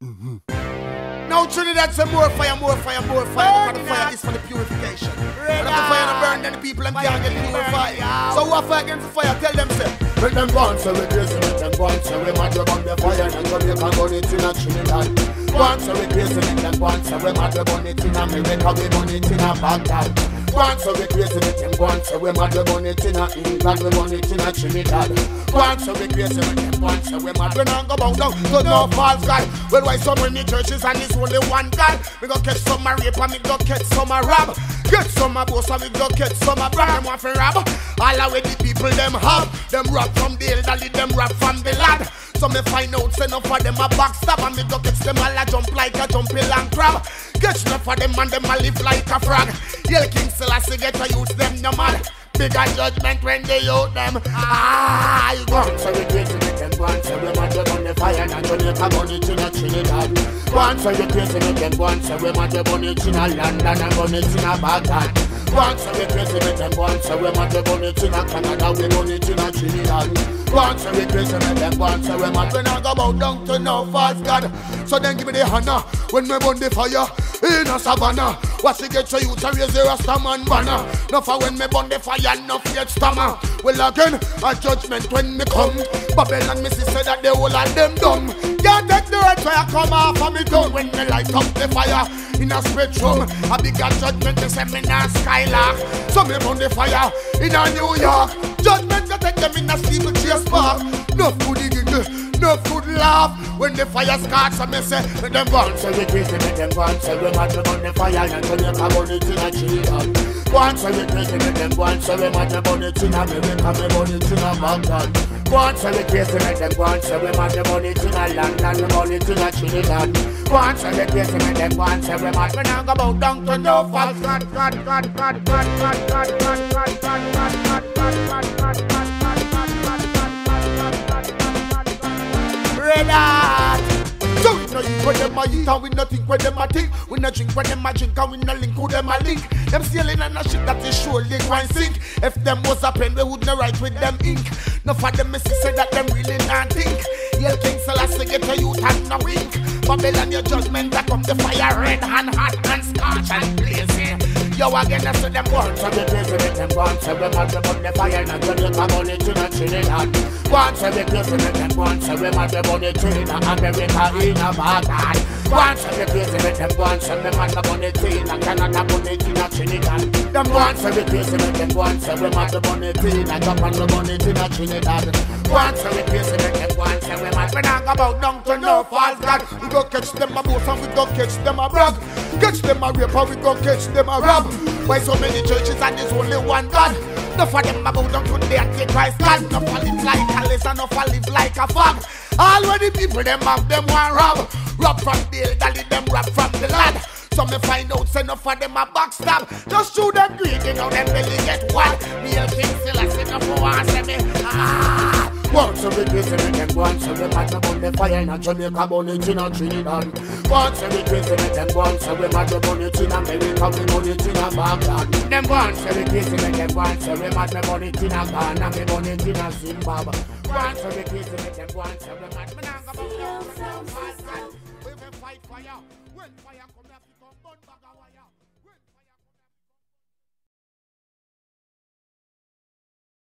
Mm-hmm. Now Trinidad say more fire, more fire, more fire. Because the fire is for the purification. And if the fire not burn, then the people them can't get purified. So what fire against the fire? Tell them say. Make them go and say we crazy, make them go and say we mad, we burn the fire And Jamaica burn it in a Trinidad Go and say we crazy, make them go and say we mad, we burn it in America, we burn it in a Baghdad And say we crazy, make them go say we mad, we burn it in a England, we burn it in a Trinidad. And say we crazy, make them go say we mad, we not go bow down to no false God Well why so many churches and it's only one God? Me go catch some a rape and me go catch some a rob. Get some a boss and me go catch some a brand Them want fi rob. All of the people them have. Them rob from the elderly, them rob from the lad. So me find out say enough of them a backstab And me go catch them all a jump like a jumpy long crab Catch enough of them and them a live like a frog. Yell King Selassie get a use them no mad Bigger judgment when they out them. Ah, you go. So we crazy make them go and say we mad we burn the fire And Jamaica it in a Trinidad. Go and say we crazy make them go and say we mad we burn it in a London And burn it in a Baghdad Say we go and say we we burn it in a Canada We burn it in Trinidad. Say we go and say we We not go bow down to no false God. So then give me the honor when me burn the fire in a savannah. What's it get so you to raise the Rastaman banner. No for when me burn the fire, no yet stammer. Well again, a judgment when me come. Babylon me say that the whole of them dumb. Can't take the red fire come off of me gun When me light up the fire in a spectrum A bigger judgment they say me not skylark So me burn the fire in a New York Judgment they take them in a steeple chase park No goody giggle no good laugh when the fire starts. And me say, make them and say we crazy, make them and say we mad, burn the fire and Jamaica burn it in a. Go and say we crazy, make them go and say we mad, burn it in America, we burn it in a. Go and say we crazy, make them go and say we mad, burn it in a London, burn it in a Trinidad. Go and say we crazy, make them go and say we mad, we not go bow down to no false God, God, God, God, God, God, God, God, God, God, God, God, God, God, God, God, Hot. So we no eat when them a eat and we no think when them a think. We no drink when them a drink and we no link who them a link. Them sailing on a ship that is surely going sink. If them was a pen, we would not write with them ink. No for them missy say that them really not think. Yell King Selassie get a youth and no wink. Babylon, your judgment that come the fire, red hand hot and scorch and blazing. Yo, again, I said them once every place in it, and once every month about the fire, and good look about it, you know, Trinidad. Once every place in it, and once every month about it, Trinidad, America, in a bad Once every place in it, and once every month about it, Trinidad, Canada, about it, you know, Trinidad. Them once every place in it, and once every month about it, Trinidad, Japan, about it, you know, Trinidad. Once every place in it, so we mad we not go bow down to no false God. We go catch them a boss and we go catch them a brag. Catch them a rape and we go catch them a rob. Why so many churches and there's only one God? Enough of them about down to the Antichrist God. Enough of live like a less, enough of live like a fog. All when the people them have them one rob. Rob from the elderly, them rob from the lad. So me find out say enough of them a backstab. Just shoot them greedy, now them belly get what? Me a king still say enough for one say me. Ah. Every crazy make them go and say we mad we burn the fire in a Jamaica burn it in a Trinidad. Once every crazy make them go and say we mad we burn it in America we burn it in a Baghdad. Them go and say we crazy make them go and say we mad we burn it in a Ghana we burn it in a Zimbabwe. Once every crazy make them go and say we mad we not go a Baghdad. We will fight fire when fire come we come burn back our